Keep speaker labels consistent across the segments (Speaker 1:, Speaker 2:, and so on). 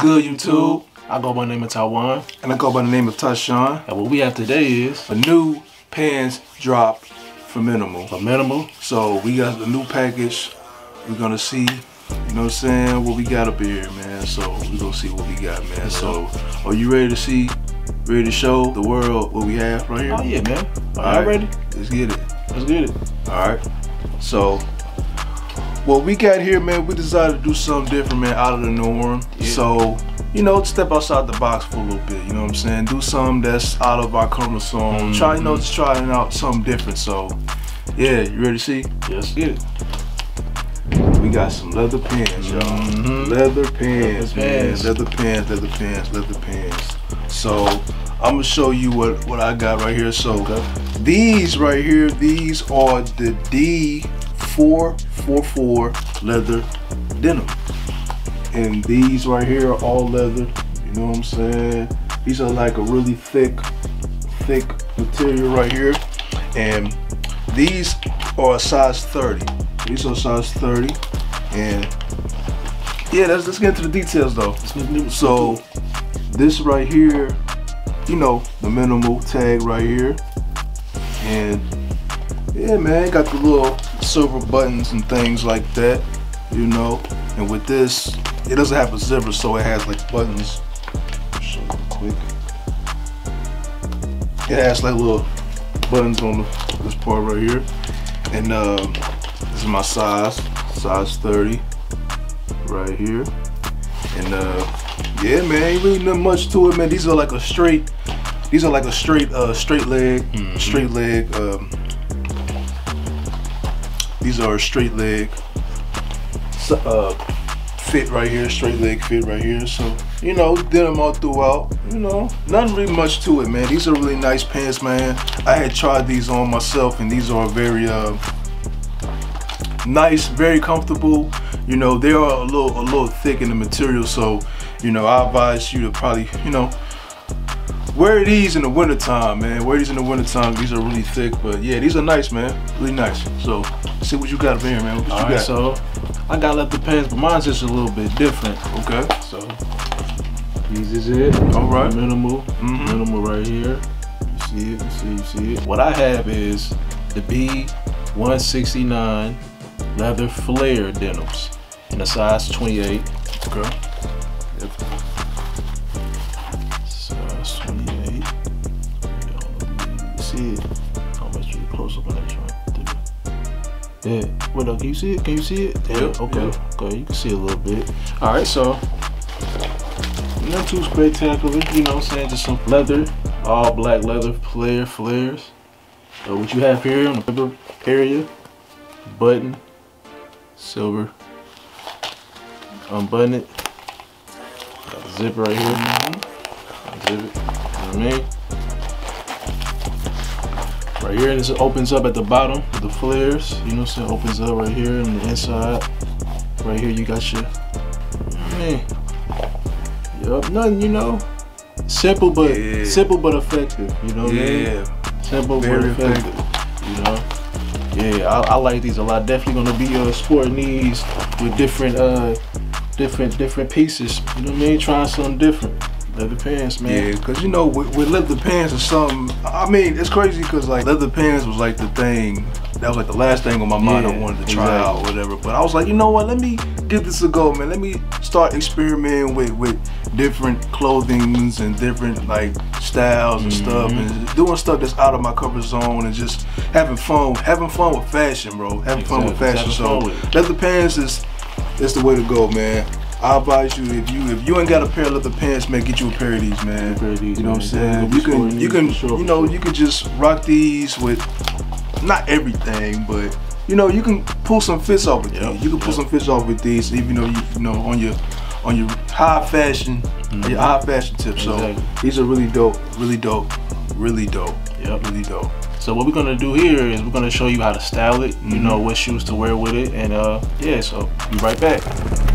Speaker 1: good, YouTube? I go by the name of Tyjuan.
Speaker 2: And I go by the name of Tyshon.
Speaker 1: And what we have today is
Speaker 2: a new pants drop for Minimal.
Speaker 1: For Minimal.
Speaker 2: So we got a new package. We're gonna see, you know what I'm saying, what we got up here, man. So we gonna see what we got, man. So mm-hmm. are you ready to see, ready to show the world what we have right here?
Speaker 1: Oh yeah, man.
Speaker 2: All
Speaker 1: right, ready?
Speaker 2: Let's get it.
Speaker 1: Let's get it.
Speaker 2: All right. So what we got here, man, we decided to do something different, man, out of the norm. Yeah. So, you know, step outside the box for a little bit, you know what I'm saying? Do something that's out of our comfort zone. Mm -hmm. Try, you know, just trying out something different. So, yeah, you ready to see?
Speaker 1: Yes, get it.
Speaker 2: We got some leather pants, y'all. Mm -hmm. Leather pants, leather man. Pants. Leather pants, leather pants, leather pants. So, I'm gonna show you what, what I got right here. So, okay. these right here, these are the D 444 leather denim. And these right here are all leather, you know what I'm saying? These are like a really thick, thick material right here. And these are a size 30. These are size 30. And yeah, let's, let's get into the details though. So this right here, you know, the minimal tag right here. And yeah, man, got the little silver buttons and things like that, you know. And with this, it doesn't have a zipper, so it has like buttons. Show you quick. It has like little buttons on the, this part right here. And uh, this is my size, size 30, right here. And uh, yeah, man, ain't really nothing much to it, man. These are like a straight, these are like a straight, uh, straight leg, mm -hmm. straight leg. Um, these are straight leg uh, fit right here, straight leg fit right here. So, you know, did them all throughout. You know, nothing really much to it, man. These are really nice pants, man. I had tried these on myself and these are very uh, nice, very comfortable. You know, they are a little a little thick in the material, so you know, I advise you to probably, you know, Wear these in the wintertime, man. Wear these in the wintertime. These are really thick, but yeah, these are nice, man. Really nice. So, see what you got up here, man. What
Speaker 1: All
Speaker 2: you
Speaker 1: right,
Speaker 2: got?
Speaker 1: so I got leather pants, but mine's just a little bit different.
Speaker 2: Okay.
Speaker 1: So, these is it.
Speaker 2: All right.
Speaker 1: Minimal. Mm -hmm. Minimal right here. You see it, you see, you see it. What I have is the B169 leather flare denims in a size 28.
Speaker 2: Okay.
Speaker 1: see You close up on that joint? Yeah. Wait, up? Can you see it? Can you see it?
Speaker 2: Yeah.
Speaker 1: Okay.
Speaker 2: Yep.
Speaker 1: Okay. You can see a little bit. All right. So not too spectacular. You know, what I'm saying just some leather, all black leather flare flares. So what you have here in the area, button, silver, unbutton it, got a zip right here, mm -hmm. zip it. You know what I mean? Right here, this opens up at the bottom with the flares. You know what I'm saying? Opens up right here on the inside. Right here, you got your, man. Yup, nothing, you know. Simple but yeah. simple but effective. You know yeah. I mean? Simple Very but effective. effective. You know. Yeah, I, I, like these a lot. Definitely gonna be uh, sporting these with different uh different different pieces. You know what I mean? Trying something different. Leather pants, man.
Speaker 2: Yeah, cause you know with, with leather pants or something. I mean, it's crazy cause like leather pants was like the thing. That was like the last thing on my mind yeah, I wanted to try exactly. out, whatever. But I was like, you know what? Let me give this a go, man. Let me start experimenting with with different clothings and different like styles and mm -hmm. stuff, and doing stuff that's out of my comfort zone and just having fun, having fun with fashion, bro. Having exactly. fun with fashion. So leather pants is is the way to go, man. I advise you if you if you ain't got a pair of leather pants, man, get you a pair of these, man.
Speaker 1: Of these,
Speaker 2: you know
Speaker 1: man.
Speaker 2: what I'm saying? You can you can sure, you know you can just rock these with not everything, but you know you can pull some fits off with yep, these. You can pull yep. some fits off with these, even though you you know on your on your high fashion mm -hmm. your high fashion tips. So these are really dope, really dope, really dope. Yep, really dope.
Speaker 1: So what we're gonna do here is we're gonna show you how to style it, you mm -hmm. know what shoes to wear with it, and uh yeah, so be right back.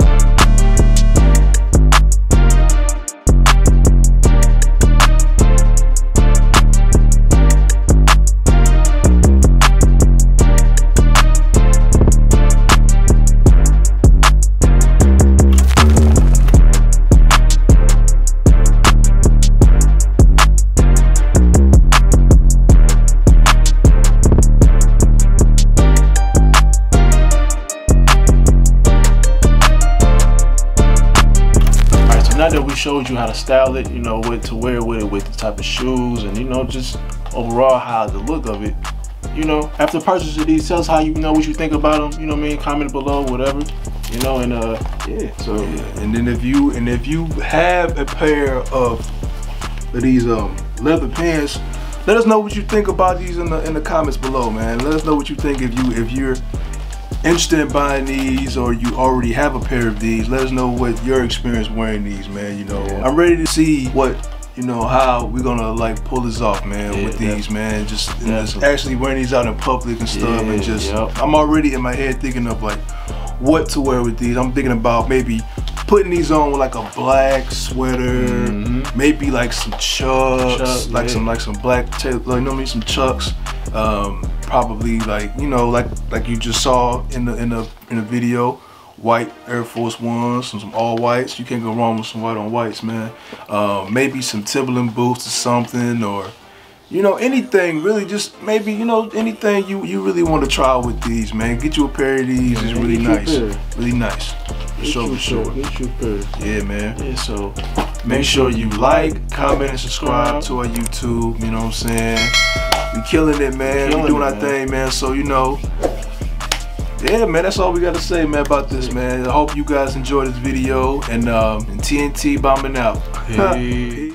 Speaker 1: Showed you how to style it, you know, what to wear with it, with the type of shoes, and you know, just overall how the look of it. You know, after purchasing these, tell us how you know what you think about them. You know I mean? Comment below, whatever. You know, and uh, yeah. So,
Speaker 2: yeah. and then if you and if you have a pair of these um leather pants, let us know what you think about these in the in the comments below, man. Let us know what you think if you if you're interested in buying these or you already have a pair of these. Let us know what your experience wearing these, man. You know. I'm ready to see what you know how we're gonna like pull this off, man, yeah, with these, man. Just, just, actually wearing these out in public and stuff, yeah, and just yep. I'm already in my head thinking of like what to wear with these. I'm thinking about maybe putting these on with like a black sweater, mm-hmm. maybe like some chucks, Chuck, like yeah. some like some black, like, you know, me some chucks. Um, probably like you know, like like you just saw in the in the in the video, white Air Force Ones, some, some all whites. You can't go wrong with some white on whites, man. Um, maybe some Timberland boots or something, or you know, anything really, just maybe, you know, anything you, you really want to try with these, man. Get you a pair of these. Yeah, it's really nice. Really nice. For sure, for sure.
Speaker 1: Get you a pair.
Speaker 2: Yeah, man.
Speaker 1: Yeah, so
Speaker 2: make sure you like, comment, and subscribe to our YouTube. You know what I'm saying? Killing it, man. Killing we doing it, our man. thing, man. So, you know, yeah, man, that's all we got to say, man, about this, man. I hope you guys enjoyed this video. And, um, and T&T bombing out. Hey.